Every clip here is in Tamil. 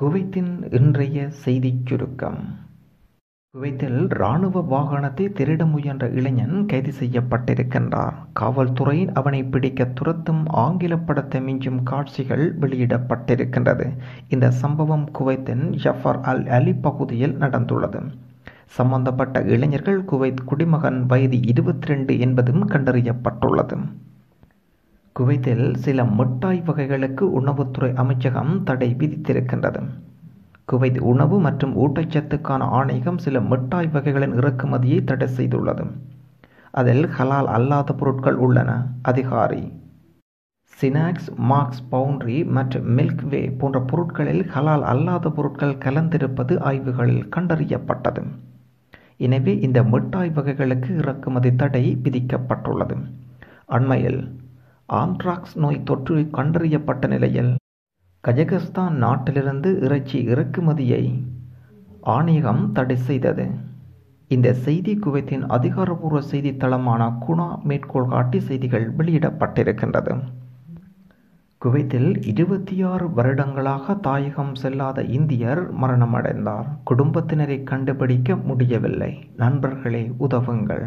குவைத்தின் இன்றைய செய்திச் சுருக்கம். குவைத்தில் இராணுவ வாகனத்தை திருட முயன்ற இளைஞன் கைது செய்யப்பட்டிருக்கின்றார். காவல்துறை அவனை பிடிக்க துரத்தும் ஆங்கில படத்தை மிஞ்சும் காட்சிகள் வெளியிடப்பட்டிருக்கின்றது. இந்த சம்பவம் குவைத்தின் ஜஃபர் அல் அலி பகுதியில் நடந்துள்ளது. சம்பந்தப்பட்ட இளைஞர்கள் குவைத் குடிமகன் வயது இருபத்தி ரெண்டு என்பதும் கண்டறியப்பட்டுள்ளது. குவைத்தில் சில மிட்டாய் வகைகளுக்கு உணவுத்துறை அமைச்சகம் தடை விதித்திருக்கின்றது. குவைத் உணவு மற்றும் ஊட்டச்சத்துக்கான ஆணையகம் சில மிட்டாய் வகைகளின் இறக்குமதியை தடை செய்துள்ளது. அதில் ஹலால் அல்லாத பொருட்கள் உள்ளன. அதிகாரி. சினாக்ஸ் மார்க்ஸ் பவுண்ட்ரி மற்றும் மில்க் வே போன்ற பொருட்களில் ஹலால் அல்லாத பொருட்கள் கலந்திருப்பது ஆய்வுகளில் கண்டறியப்பட்டது. எனவே இந்த மிட்டாய் வகைகளுக்கு இறக்குமதி தடை விதிக்கப்பட்டுள்ளது. அண்மையில் ஆந்த்ராக்ஸ் நோய் தொற்று கண்டறியப்பட்ட நிலையில் கஜகஸ்தான் நாட்டிலிருந்து இறைச்சி இறக்குமதியை ஆணையகம் தடை செய்தது. இந்த செய்தி குவைத்தின் அதிகாரபூர்வ செய்தித்தளமான குணா மேற்கோள் காட்டி செய்திகள் வெளியிடப்பட்டிருக்கின்றது. குவைத்தில் இருபத்தி ஆறு வருடங்களாக தாயகம் செல்லாத இந்தியர் மரணமடைந்தார். குடும்பத்தினரை கண்டுபிடிக்க முடியவில்லை. நண்பர்களே உதவுங்கள்.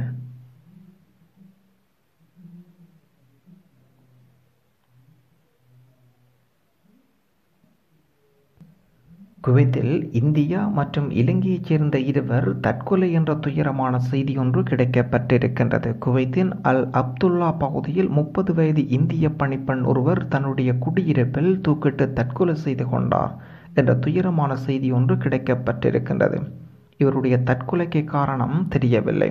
குவைத்தில் இந்தியா மற்றும் இலங்கையைச் சேர்ந்த இருவர் தற்கொலை என்ற துயரமான செய்தி ஒன்று கிடைக்கப்பட்டிருக்கின்றது. குவைத்தின் அல் அப்துல்லா பகுதியில் முப்பது வயது இந்திய பணிப்பெண் ஒருவர் தன்னுடைய குடியிருப்பில் தூக்கிட்டு தற்கொலை செய்து கொண்டார் என்ற துயரமான செய்தி ஒன்று கிடைக்கப்பட்டிருக்கின்றது. இவருடைய தற்கொலைக்கு காரணம் தெரியவில்லை.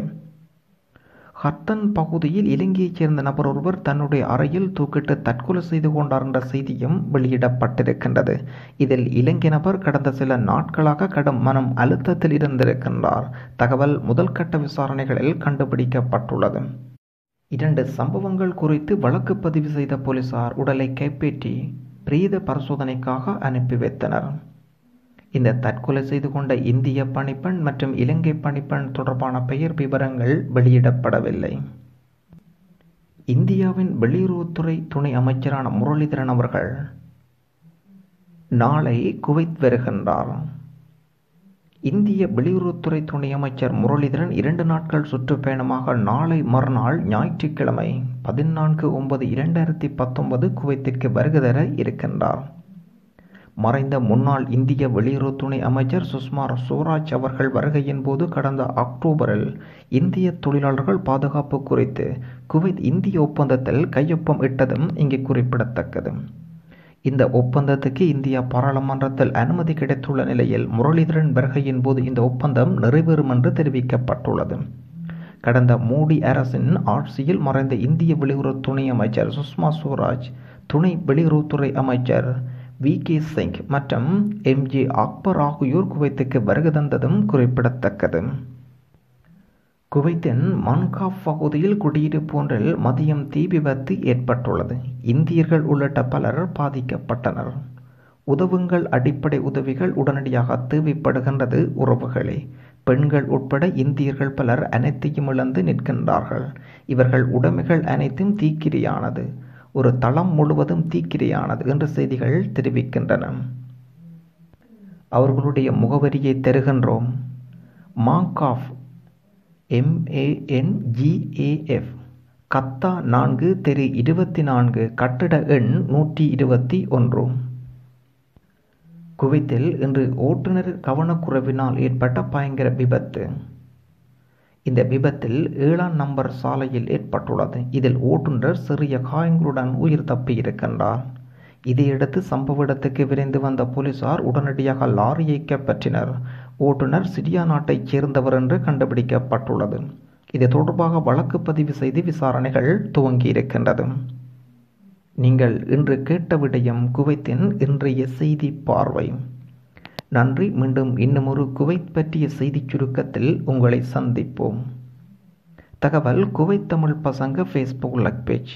ஹத்தன் பகுதியில் இலங்கையைச் சேர்ந்த நபர் ஒருவர் தன்னுடைய அறையில் தூக்கிட்டு தற்கொலை செய்து கொண்டார் என்ற செய்தியும் வெளியிடப்பட்டிருக்கின்றது. இதில் இலங்கை நபர் கடந்த சில நாட்களாக கடும் மனம் அழுத்தத்தில் இருந்திருக்கின்றார். தகவல் முதல் கட்ட விசாரணைகளில் கண்டுபிடிக்கப்பட்டுள்ளது. இரண்டு சம்பவங்கள் குறித்து வழக்கு பதிவு செய்த போலீசார் உடலை கைப்பற்றி பிரீத பரிசோதனைக்காக அனுப்பி வைத்தனர். இந்த தற்கொலை செய்து கொண்ட இந்திய பணிப்பெண் மற்றும் இலங்கை பணிப்பெண் தொடர்பான பெயர் விவரங்கள் வெளியிடப்படவில்லை. இந்தியாவின் வெளியுறவுத்துறை துணை அமைச்சரான முரளிதரன் அவர்கள் நாளை குவைத் வருகின்றார். இந்திய வெளியுறவுத்துறை துணை அமைச்சர் முரளிதரன் இரண்டு நாட்கள் சுற்றுப்பயணமாக நாளை மறுநாள் ஞாயிற்றுக்கிழமை பதினான்கு ஒன்பது இரண்டாயிரத்தி பத்தொன்பது குவைத்திற்கு வருகை தர இருக்கின்றார். மறைந்த முன்னாள் இந்திய வெளியுறவு துணை அமைச்சர் சுஷ்மா சுவராஜ் அவர்கள் வருகையின் போது கடந்த அக்டோபரில் இந்திய தொழிலாளர்கள் பாதுகாப்பு குறித்து குவைத் இந்திய ஒப்பந்தத்தில் கையொப்பம் இட்டதும் இங்கே குறிப்பிடத்தக்கது. இந்த ஒப்பந்தத்துக்கு இந்தியா பாராளுமன்றத்தில் அனுமதி கிடைத்துள்ள நிலையில் முரளிதரன் வருகையின் போது இந்த ஒப்பந்தம் நிறைவேறும் என்று தெரிவிக்கப்பட்டுள்ளது. கடந்த மோடி அரசின் ஆட்சியில் மறைந்த இந்திய வெளியுறவு துணை அமைச்சர் சுஷ்மா சுவராஜ் துணை வெளியுறவுத்துறை அமைச்சர் வி கே சிங் மற்றும் எம் ஜே அக்பர் ஆகியோர் குவைத்துக்கு வருகை தந்ததும் குறிப்பிடத்தக்கது. குவைத்தின் மன்காப் பகுதியில் குடியிருப்பு ஒன்றில் மதியம் தீ விபத்து ஏற்பட்டுள்ளது. இந்தியர்கள் உள்ளிட்ட பலர் பாதிக்கப்பட்டனர். உதவுங்கள் அடிப்படை உதவிகள் உடனடியாக தேவைப்படுகின்றது உறவுகளே. பெண்கள் உட்பட இந்தியர்கள் பலர் அனைத்தையும் இழந்து நிற்கின்றார்கள். இவர்கள் உடைமைகள் அனைத்தும் தீக்கிரியானது. ஒரு தளம் முழுவதும் தீக்கிரையானது என்று செய்திகள் தெரிவிக்கின்றன. அவர்களுடைய முகவரியை தருகின்றோம். மாங்காஃப் எம்ஏஎன்ஜிஏஎஃப் கத்தா நான்கு தெரு இருபத்தி நான்கு கட்டிட எண் நூற்றி இருபத்தி ஒன்று. குவைத்தில் இன்று ஓட்டுநர் கவனக்குறைவினால் ஏற்பட்ட பயங்கர விபத்து. இந்த விபத்தில் ஏழாம் நம்பர் சாலையில் ஏற்பட்டுள்ளது. இதில் ஓட்டுநர் சிறிய காயங்களுடன் உயிர் தப்பியிருக்கின்றார். இதையடுத்து சம்பவ இடத்துக்கு விரைந்து வந்த போலீசார் உடனடியாக லாரியை கைப்பற்றினர் ஓட்டுநர் சிரியா நாட்டைச் சேர்ந்தவர் என்று கண்டுபிடிக்கப்பட்டுள்ளது. இது தொடர்பாக வழக்கு பதிவு செய்து விசாரணைகள் துவங்கியிருக்கின்றது. நீங்கள் இன்று கேட்ட விடயம் குவைத்தின் இன்றைய செய்தி பார்வை. நன்றி. மீண்டும் இன்னும் ஒரு குவைத் பற்றிய செய்திச் சுருக்கத்தில் உங்களை சந்திப்போம். தகவல் குவைத் தமிழ் பசங்க ஃபேஸ்புக் லக் பேஜ்